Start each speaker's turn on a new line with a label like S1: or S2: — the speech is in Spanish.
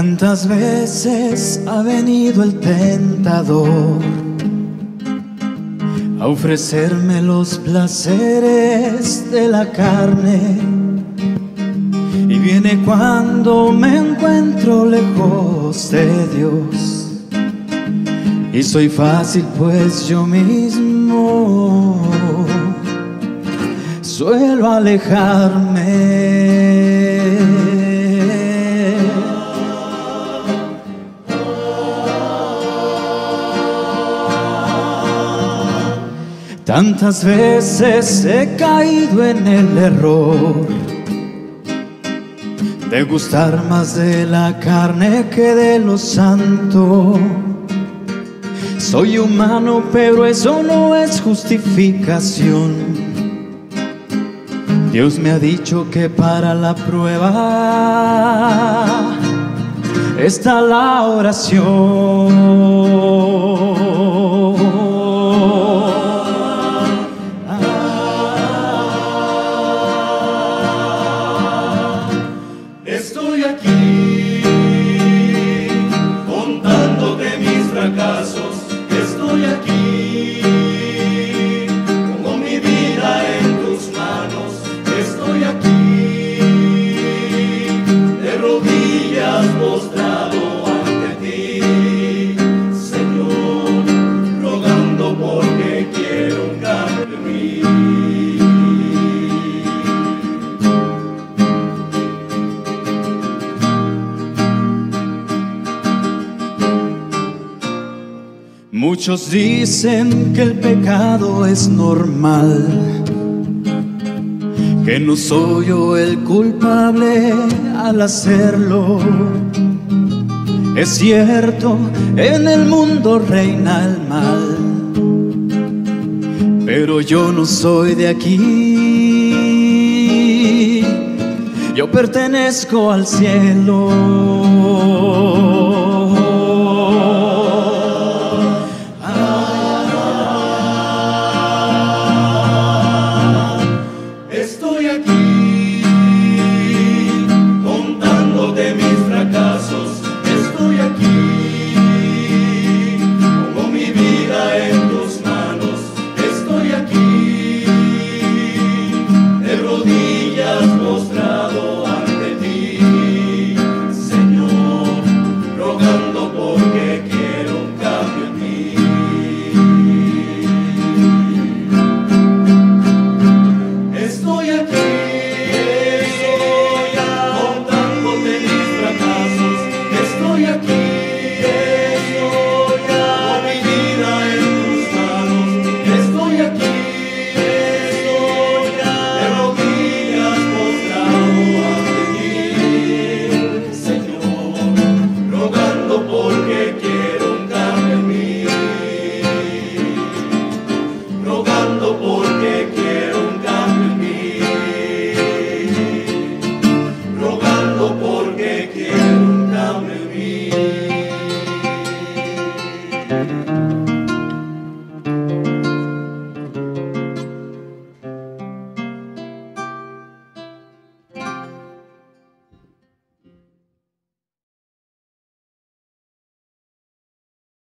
S1: Tantas veces ha venido el tentador a ofrecerme los placeres de la carne. Y viene cuando me encuentro lejos de Dios. Y soy fácil pues yo mismo suelo alejarme. Tantas veces he caído en el error de gustar más de la carne que de lo santo. Soy humano, pero eso no es justificación. Dios me ha dicho que para la prueba está la oración.
S2: Postrado ante ti, Señor, rogando porque quiero un cambio en mí.
S1: Muchos dicen que el pecado es normal, que no soy yo el culpable al hacerlo. Es cierto, en el mundo reina el mal, pero yo no soy de aquí, yo pertenezco al cielo.
S2: Quiero un cambio en mí.